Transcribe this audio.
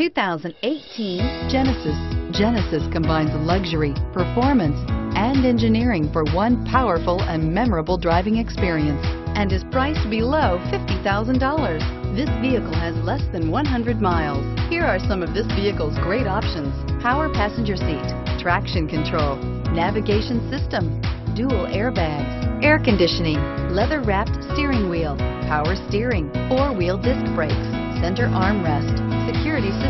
2018 Genesis. Genesis combines luxury, performance, and engineering for one powerful and memorable driving experience and is priced below $50,000. This vehicle has less than 100 miles. Here are some of this vehicle's great options. Power passenger seat, traction control, navigation system, dual airbags, air conditioning, leather wrapped steering wheel, power steering, four wheel disc brakes, center armrest, security system.